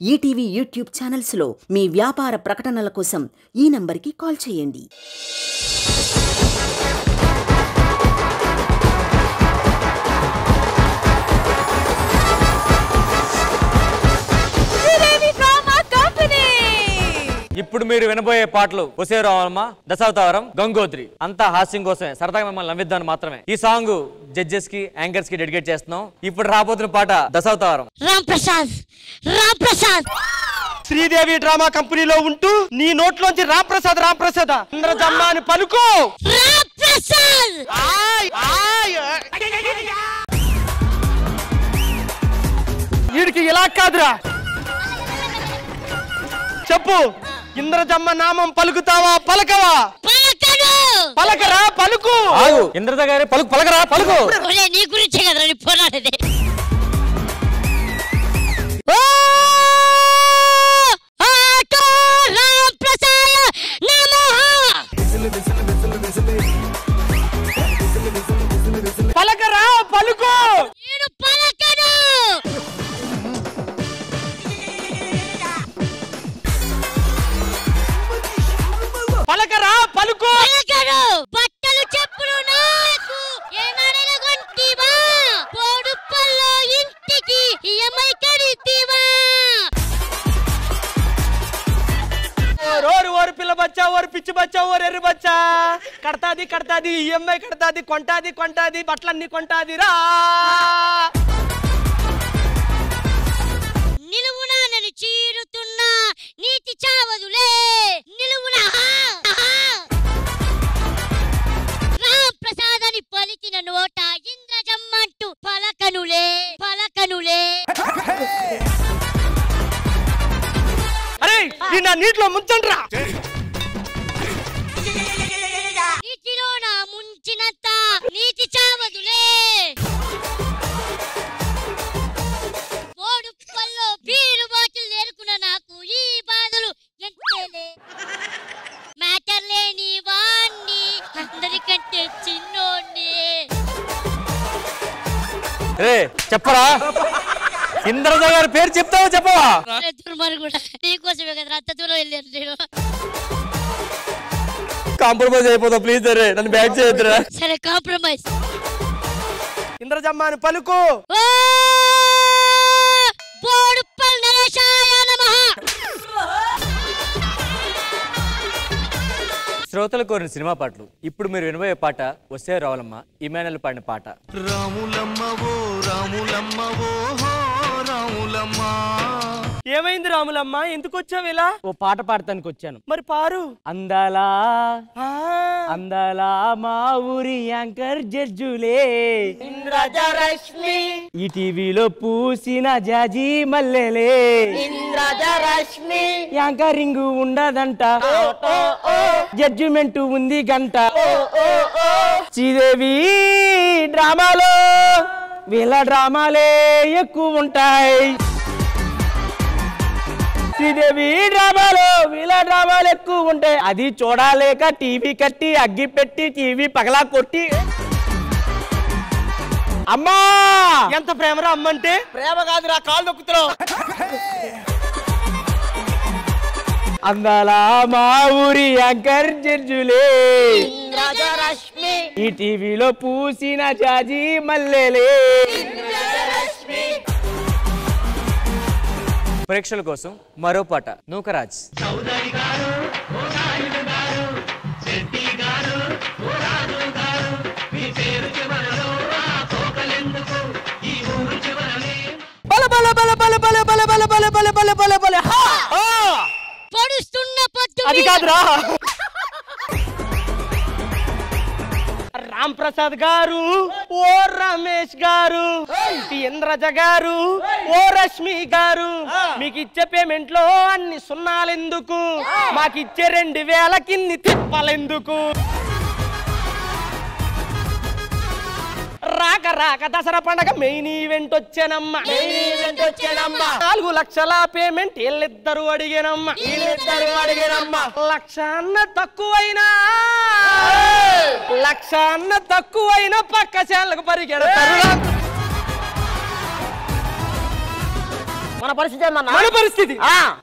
ETV YouTube ఛానల్స్లో మీ వ్యాపార ప్రకటనల కోసం ఈ నంబర్కి కాల్ చేయండి. ఇప్పుడు మీరు వినబోయే పాటలు ఒసే రావమ్మ దశావతారం గంగోత్రి. అంతా హాస్యం కోసమే. సరదాగా మిమ్మల్ని నవ్విద్దామని మాత్రమే. ఈ సాంగ్ జడ్జెస్కి యాంకర్స్కి డెడికేట్ చేస్తున్నాం. ఇప్పుడు రాబోతున్న పాట దశావతారం. రామ్ ప్రసాద్ రామ్ ప్రసాద్ శ్రీదేవి డ్రామా కంపెనీలో ఉంటూ నీ నోట్లోంచి రాంప్రసాద్ రాంప్రసాద్. ఇంద్రజమ్మ అని పలుకు. రామ్ ప్రసాద్ ఆయ్, ఆయ్. వీడికి ఇలా కాదురా. చెప్పు. ఇంద్రజమ్మ నామం పలుకుతావా పలకవా? పలకరా పలుకు! ఆగు. ఇంద్రద గారి పలుకు పలకరా పలుకు! ఒరే నీ గురించే కదరా నీ పోరాడేది. ఓ! ఆటో రామ్ ప్రసాద్ నమః! పలకరా పలుకు! నేను పలకడు పలకరా పలుకు. బట్టలు చెప్పులు నాకు. ఏనాడైనా కొంటివా పోడుపల్లో ఇంటికి ఈఎంఐ కడితివా? ఓరు ఓరు పిల్ల బచ్చా ఓరు పిచ్చి బచ్చా ఓరు ఎర్రి బచ్చా. కడతాది కడతాది ఈఎంఐ కడతాది కొంటాది కొంటాది బట్టలన్నీ కొంటాది నీతి చావదులే. నిలువునా రామ్ ప్రసాద్ అని పలికిన నోట ఇంద్రజమ్మంటూ పలకనులే పలకనులే. అరే నీటిలో ముంచండ్రా. నీటిలో నా ముంచినంత నీతి రే చెప్పరా? ఇంద్రద గారి పేరు చెప్తావా చెప్పవా? నీకోసమే కదా అంత దూరం వెళ్ళాను నేను. కాంప్రమైజ్ అయిపోతావు ప్లీజ్ రే నన్ను బ్యాక్ చేయొద్దురా. సరే కాంప్రమైజ్. ఇంద్రజమ్మ అని పలుకు నరేశాయ నమః. శ్రోతలు కోరిన సినిమా పాటలు. ఇప్పుడు మీరు వినబోయే పాట వస్తే రావులమ్మ. ఇమానుయల్ పాడిన పాట. రాములమ్మ ఓ రాములమ్మ ఓ రాములమ్మ. ఏమైంది రాములమ్మ? ఎందుకు వచ్చావు ఇలా? ఓ పాట పాడటానికి వచ్చాను. మరి పారు అందాలా ఆ, అందాలా మా ఊరి యాంకర్ జడ్జులే. ఇంద్రజరశ్మి. ఈ టీవీలో పూసిన జాజి మల్లెలే. ఇంద్రజరశ్మి. యాంకరింగ్ ఉండదంట. జడ్జిమెంట్ ఉంది గంట. శ్రీదేవి డ్రామాలో వీళ్ళ డ్రామాలే ఎక్కువ ఉంటాయి. శ్రీదేవి డ్రామాలో వీళ్ళ డ్రామాలు ఎక్కువ ఉంటాయి అది చూడలేక టీవీ కట్టి అగ్గి పెట్టి టీవీ పగలా కొట్టి. అమ్మా! ఎంత ప్రేమరా అమ్మంటే? ప్రేమ కాదురా కాళ్ళు నొక్కుతున్నావు. అందాల మా ఊరి యాంకర్ జడ్జులే ఈ టీవీలో పూసిన జాజి మల్లెలే. ప్రేక్షకుల కోసం మరో పాట నూకరాజ్ రామ్ ప్రసాద్ గారు ఓ రమేష్ గారు ఇంద్రజ గారు ఓ రష్మి గారు మీకు ఇచ్చే పేమెంట్లో అన్ని సున్నాలెందుకు? మాకు ఇచ్చే రెండు వేల కిన్ని తిప్పలెందుకు? రాక రాక దసరా పండగ మెయిన్ ఈవెంట్ వచ్చానమ్మా. నాలుగు లక్షల పేమెంట్ వీళ్ళిద్దరు అడిగానమ్మా వీళ్ళిద్దరు అడిగానమ్మా లక్ష అన్న తక్కువైనా లక్ష అన్న తక్కువైనా పక్క చేలకు పరిగెడతారు. మన పరిస్థితి మన పరిస్థితి.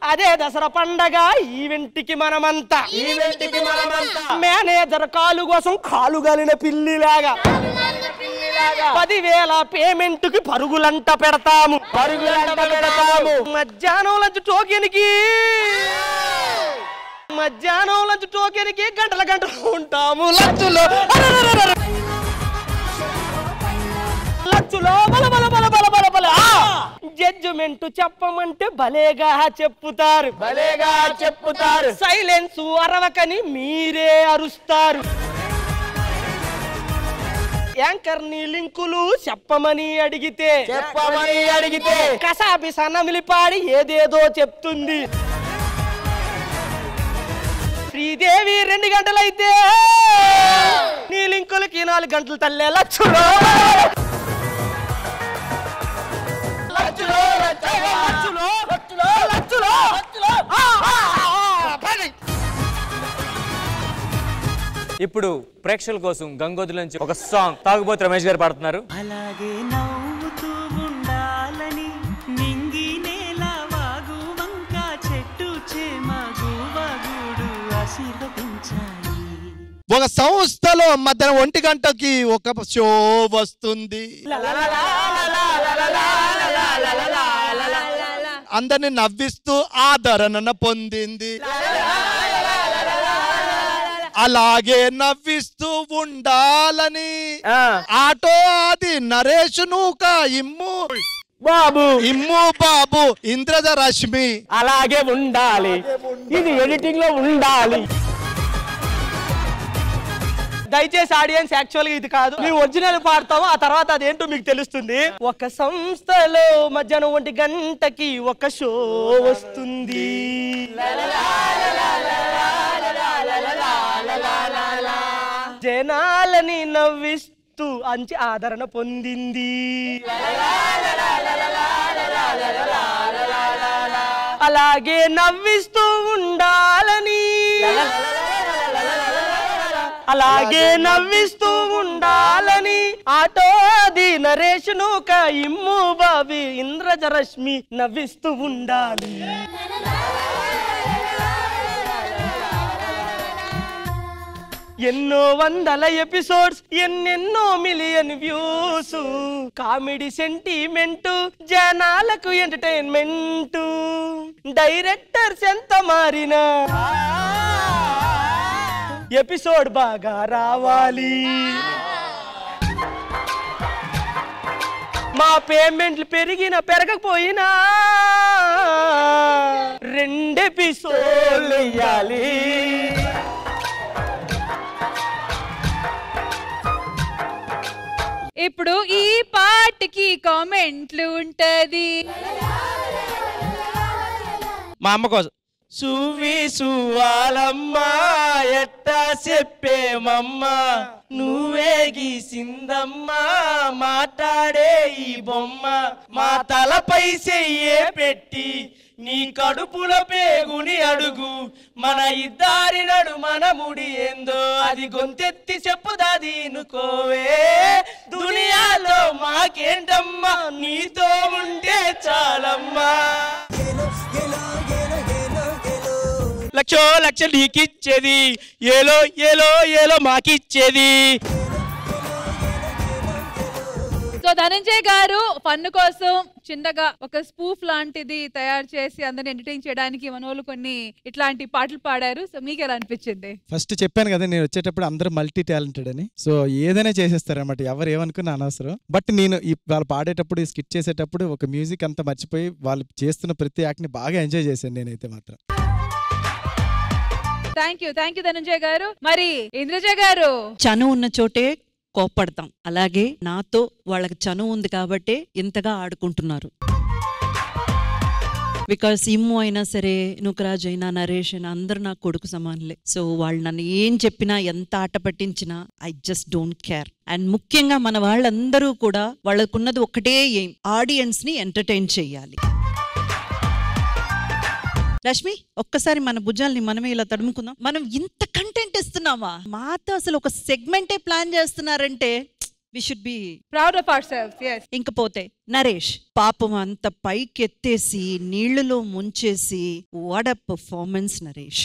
అదే దసరా పండగ ఈవెంట్కి మనమంతా. ఈవెంట్కి మనమంతా. మేనేజర్ కాలు కోసం కాలు గలిన పిల్లిలాగా. పదివేల పేమెంట్కి పరుగులంట పెడతాము. పరుగులంట పెడతాము. మధ్యాహ్నం లంచ్ టోకెన్కి మధ్యాహ్నం లంచ్ టోకెన్కి గంటల గంటలు ఉంటాము. లంచ్లో. లచ్చులో బల బల బల బల బల బల. జడ్జిమెంట్ చెప్పమంటే భలేగా చెప్పుతారు. భలేగా చెప్పుతారు. సైలెన్స్ అరవకని మీరే అరుస్తారు. యాంకర్ని లింకులు చెప్పమని అడిగితే. చెప్పమని అడిగితే. కసాబి సన్నమిలిపాడి ఏదేదో చెప్తుంది. శ్రీదేవి రెండు గంటలైతే. నీ లింకులకి నాలుగు గంటలు తల్లే లచ్చులో లచ్చులో లచ్చులో లచ్చులో లచ్చులో. ఇప్పుడు ప్రేక్షకుల కోసం గంగోత్రి నుంచి ఒక సాంగ్ తాగుబోతు రమేష్ గారు పాడుతున్నారు అలాగే నవ్వుతూ ఉండాలని నింగి నేల వాగు వంక చెట్టు ఒక సంస్థలో మధ్యాహ్నం ఒంటి గంటకి ఒక షో వస్తుంది అందరిని నవ్విస్తూ ఆదరణ పొందింది. అలాగే నవ్విస్తూ ఉండాలని. ఆటో అది నరేష్ నూక ఇమ్ము. బాబు. ఇమ్ము బాబు ఇంద్రజ రశ్మి అలాగే ఉండాలి. ఇది ఎడిటింగ్లో ఉండాలి. దయచేసి ఆడియన్స్ యాక్చువల్గా ఇది కాదు. మేము ఒరిజినల్ పాడతాము ఆ తర్వాత అదేంటో మీకు తెలుస్తుంది. ఒక సంస్థలో మధ్యాహ్నం ఒంటి గంటకి ఒక షో వస్తుంది. జనాలని నవ్విస్తూ అంచి ఆదరణ పొందింది. అలాగే నవ్విస్తూ ఉండాలని. అలాగే నవ్విస్తూ ఉండాలని ఆటో అది నరేష్ నూక ఇమ్ము బాబి ఇంద్రజ రశ్మి నవ్విస్తూ ఉండాలి. ఎన్నో వందల ఎపిసోడ్స్ ఎన్నెన్నో మిలియన్ వ్యూస్ కామెడీ సెంటిమెంట్ జనాలకు ఎంటర్టైన్మెంట్ డైరెక్టర్స్ ఎంత మారినా. ఎపిసోడ్ బాగా రావాలి. మా పేమెంట్లు పెరిగిన పెరగకపోయినా రెండు ఎపిసోడ్లు వెయ్యాలి ఇప్పుడు ఈ పాటకి కామెంట్లు ఉంటది. మా అమ్మ కోసం సువి సువాలమ్మా ఎట్టా చెప్పేమమ్మ? నువ్వే గీసిందమ్మా మాట్లాడే ఈ బొమ్మ. మా తలపై చెయ్యే పెట్టి నీ కడుపుల పేగుని అడుగు. మన ఇద్దరి నడు మన ముడి ఏందో? అది గొంతెత్తి చెప్పుదాది ఇనుకోవే దునియాలో మాకేంటమ్మా? నీతో ఉంటే చాలమ్మా. లక్షో లక్ష నీకిచ్చేది. ఏలో ఏలో ఏలో మాకిచ్చేది. సో ధనంజయ్ గారు ఫన్ కోసం చిన్నగా ఒక స్పూఫ్ లాంటిది తయారు చేసి అందరిని ఎంటర్టైన్ చేయడానికి మనోళ్ళు కొన్ని ఇట్లాంటి పాటలు పాడారు. సో మీకు ఎలా అనిపించింది? ఫస్ట్ చెప్పాను కదా నేను వచ్చేటప్పుడు అందరూ మల్టీ టాలెంటెడ్ అని. సో ఏదైనా చేసేస్తారు అనమాట ఎవరు ఏమనుకున్నా అనవసరం. బట్ నేను ఈ వాళ్ళు పాడేటప్పుడు ఈ స్కిట్ చేసేటప్పుడు ఒక మ్యూజిక్ అంతా మర్చిపోయి వాళ్ళు చేస్తున్న ప్రతి యాక్ట్ని బాగా ఎంజాయ్ చేశాను నేనైతే మాత్రం. Thank you thank you Dhananjay గారు. మరి ఇంద్రజ గారు. చనువు ఉన్న చోటే కోప్పడతాం. అలాగే నాతో వాళ్ళకి చనువు ఉంది కాబట్టి ఇంతగా ఆడుకుంటున్నారు. బికాస్ ఇమ్ము అయినా సరే నుకరాజ్ అయినా నరేష్ అయినా అందరూ నా కొడుకు సమానులే. సో వాళ్ళు నన్ను ఏం చెప్పినా ఎంత ఆట పట్టించినా I just don't care and ముఖ్యంగా మన వాళ్ళందరూ కూడా వాళ్ళకున్నది ఒకటే ఎయిమ్ ఆడియన్స్ని ఎంటర్టైన్ చేయాలి. రష్మి ఒక్కసారి మన భుజాల్ని మనమే ఇలా తడుముకుందాం. మనం ఇంత కంటెంట్ ఇస్తున్నామా మాతో అసలు ఒక సెగ్మెంటే ప్లాన్ చేస్తున్నారంటే we should be proud of our self ఇంకపోతే నరేష్ పాపం అంత పైకెత్తేసి నీళ్ళలో ముంచేసి వాట్ అ పర్ఫార్మెన్స్ నరేష్.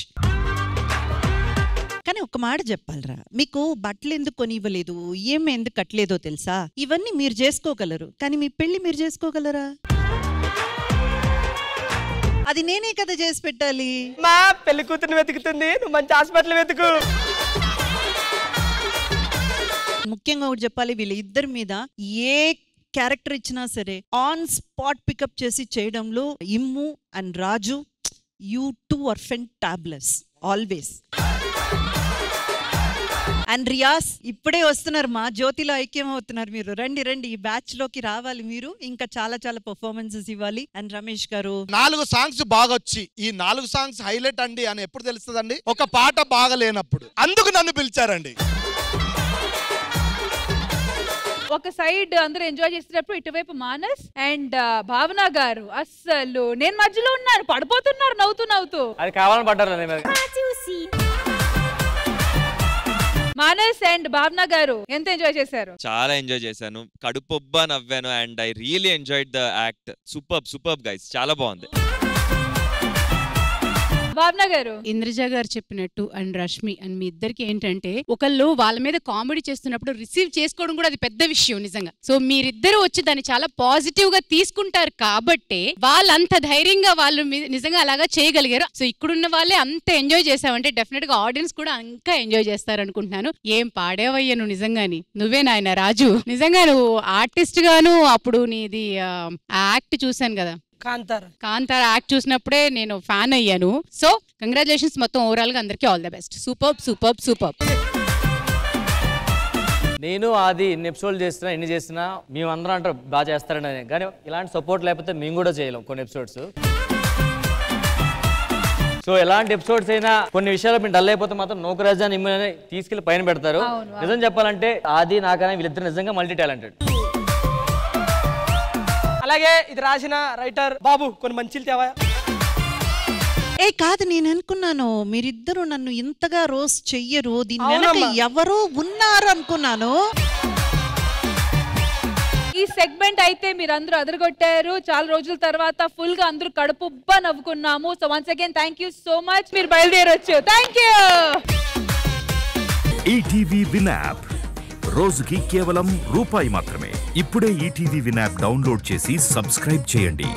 కానీ ఒక మాట చెప్పాలరా మీకు బట్టలు ఎందుకు కొని ఇవ్వలేదు ఏం ఎందుకు కట్టలేదో తెలుసా? ఇవన్నీ మీరు చేసుకోగలరు కానీ మీ పెళ్ళి మీరు చేసుకోగలరా? అది నేనే కదా చేసి పెట్టాలి. మా పెళ్ళి కూతుర్ని వెతుకుతుంది నువ్వు మంచి హాస్పిటల్ వెతుకు. ముఖ్యంగా ఒకటి చెప్పాలి వీళ్ళ ఇద్దరి మీద ఏ క్యారెక్టర్ ఇచ్చినా సరే ఆన్ స్పాట్ పికప్ చేసి చేయడంలో Immu and Raju you two are fantabulous always. And Riyas ఇప్పుడే వస్తున్నారు మా జ్యోతిలో ఐక్యం అవుతున్నారు మీరు. రండి రండి. ఈ బ్యాచ్లోకి రావాలి మీరు. ఇంకా చాలా చాలా పర్ఫార్మెన్సెస్ ఇవ్వాలి. అండ్ రమేష్ గారు నాలుగు సాంగ్స్ బాగా వచ్చి ఈ నాలుగు సాంగ్స్ హైలైట్ అండి అని ఎప్పుడు తెలుస్తుందండి? ఒక పాట బాగా లేనప్పుడు అందుకు నన్ను పిలిచారండి. ఒక సైడ్ అందరూ ఎంజాయ్ చేసేటప్పుడు ఇటువైపు మానస్ అండ్ భావన గారు. అస్సలు నేను మధ్యలో ఉన్నాను పడిపోతున్నారు నవ్వుతూ నవ్వుతూ. అది కావాలని పడ్డారు నీ మీద మానస్ అండ్ భావన గారు ఎంత ఎంజాయ్ చేశారు? చాలా ఎంజాయ్ చేశాను. కడుపొబ్బా నవ్వాను and I really enjoyed the act. Super super guys చాలా బాగుంది. భావన గారు ఇంద్రజ గారు చెప్పినట్టు అండ్ రష్మి అండ్ మీ ఇద్దరికి ఏంటంటే ఒకళ్ళు వాళ్ళ మీద కామెడీ చేస్తున్నప్పుడు రిసీవ్ చేసుకోవడం కూడా అది పెద్ద విషయం నిజంగా. సో మీరిద్దరు వచ్చి దాన్ని చాలా పాజిటివ్గా తీసుకుంటారు కాబట్టే వాళ్ళంత ధైర్యంగా వాళ్ళు మీ- నిజంగా అలాగా చేయగలిగారు. సో ఇక్కడున్న వాళ్ళే అంత ఎంజాయ్ చేసావంటే డెఫినెట్గా ఆడియన్స్ కూడా ఇంకా ఎంజాయ్ చేస్తారు అనుకుంటున్నాను ఏం పాడేవయ్యా నువ్వు నిజంగాని. నువ్వే నాయన రాజు. నిజంగా నువ్వు ఆర్టిస్ట్ గాను అప్పుడు నీది యాక్ట్ చూశాను కదా. కాంతార. కాంతార యాక్ట్ చూసినప్పుడే నేను ఫ్యాన్ అయ్యాను. సో కంగ్రాచులేషన్స్ మొత్తం ఓవరాల్గా అందరికీ all the best super super super నేను అది ఎన్ని ఎపిసోడ్లు చేసినా ఎన్ని చేసినా మేము అందరం అంటారు బాగా చేస్తారని కానీ ఇలాంటి సపోర్ట్ లేకపోతే మేము కూడా చేయలేం కొన్ని ఎపిసోడ్స్ సో ఎలాంటి ఎపిసోడ్స్ అయినా కొన్ని విషయాలు మేము డల్ అయిపోతే మాత్రం నౌకరాజా నిమ్మని తీసుకెళ్ళి పైన పెడతారు. నిజం చెప్పాలంటే ఆది నాకనే వీళ్ళిద్దరు నిజంగా మల్టీ టాలెంటెడ్ అలాగే ఇది రాసిన రైటర్ బాబు కొన్ని మంచిలు తేవా ఏ కాదు నేను అనుకున్నాను మీరిద్దరు నన్ను ఇంతగా రోస్ చెయ్యరు దీని వెనక. ఎవరో ఉన్నారు అనుకున్నాను. ఈ సెగ్మెంట్ అయితే మీరు అందరూ అదరగొట్టారు. చాలా రోజుల తర్వాత ఫుల్గా అందరూ కడుపుబ్బా నవ్వుకున్నాము. So once again thank you so much మీరు బయలుదేరొచ్చు. Thank you ETV Win app రోజుకి కేవలం రూపాయి మాత్రమే. ఇప్పుడే ఈటీవీ విన్ యాప్ డౌన్లోడ్ చేసి సబ్స్క్రైబ్ చేయండి.